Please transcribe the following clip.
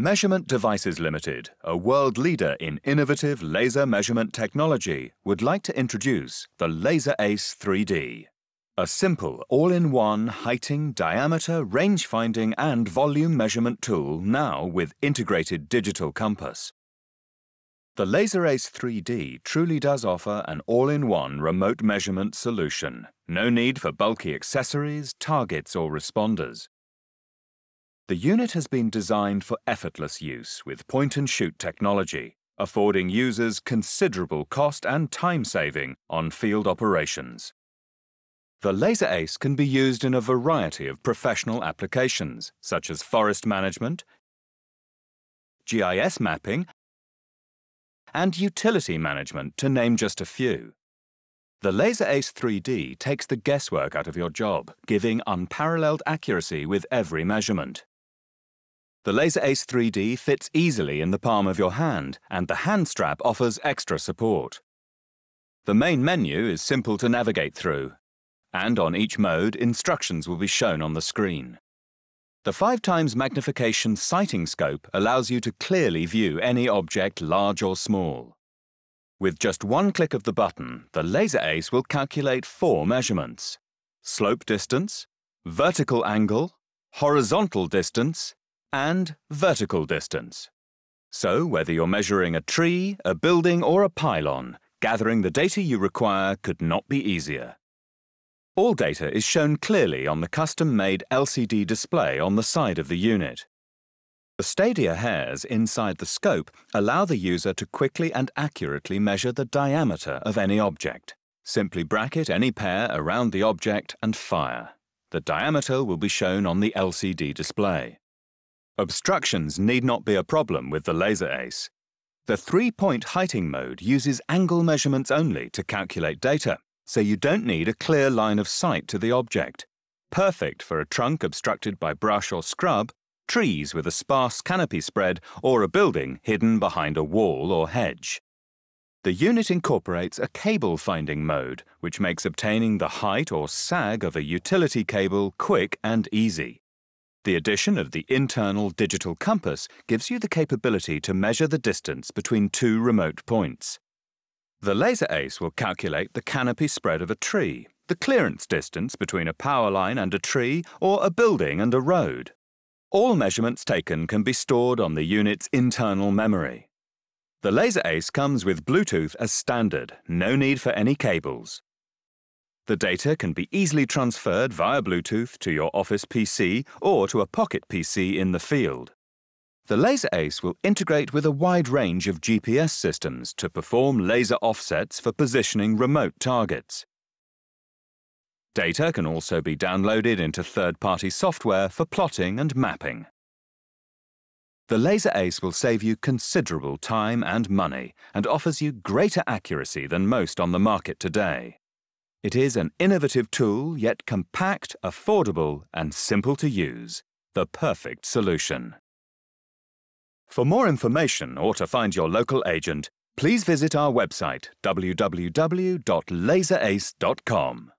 Measurement Devices Limited, a world leader in innovative laser measurement technology, would like to introduce the LaserAce 3D. A simple, all-in-one heighting, diameter, range-finding and volume measurement tool now with integrated digital compass. The LaserAce 3D truly does offer an all-in-one remote measurement solution. No need for bulky accessories, targets or responders. The unit has been designed for effortless use with point-and-shoot technology, affording users considerable cost and time saving on field operations. The LaserAce can be used in a variety of professional applications, such as forest management, GIS mapping, and utility management, to name just a few. The LaserAce 3D takes the guesswork out of your job, giving unparalleled accuracy with every measurement. The LaserAce 3D fits easily in the palm of your hand, and the hand strap offers extra support. The main menu is simple to navigate through, and on each mode, instructions will be shown on the screen. The 5 times magnification sighting scope allows you to clearly view any object large or small. With just one click of the button, the LaserAce will calculate four measurements. Slope distance, vertical angle, horizontal distance, and vertical distance. So, whether you're measuring a tree, a building or a pylon, gathering the data you require could not be easier. All data is shown clearly on the custom-made LCD display on the side of the unit. The stadia hairs inside the scope allow the user to quickly and accurately measure the diameter of any object. Simply bracket any pair around the object and fire. The diameter will be shown on the LCD display. Obstructions need not be a problem with the LaserAce. The three-point heighting mode uses angle measurements only to calculate data, so you don't need a clear line of sight to the object. Perfect for a trunk obstructed by brush or scrub, trees with a sparse canopy spread, or a building hidden behind a wall or hedge. The unit incorporates a cable finding mode, which makes obtaining the height or sag of a utility cable quick and easy. The addition of the internal digital compass gives you the capability to measure the distance between two remote points. The LaserAce will calculate the canopy spread of a tree, the clearance distance between a power line and a tree, or a building and a road. All measurements taken can be stored on the unit's internal memory. The LaserAce comes with Bluetooth as standard, no need for any cables. The data can be easily transferred via Bluetooth to your Office PC or to a Pocket PC in the field. The LaserAce will integrate with a wide range of GPS systems to perform laser offsets for positioning remote targets. Data can also be downloaded into third-party software for plotting and mapping. The LaserAce will save you considerable time and money and offers you greater accuracy than most on the market today. It is an innovative tool, yet compact, affordable, and simple to use. The perfect solution. For more information or to find your local agent, please visit our website www.laserace.com.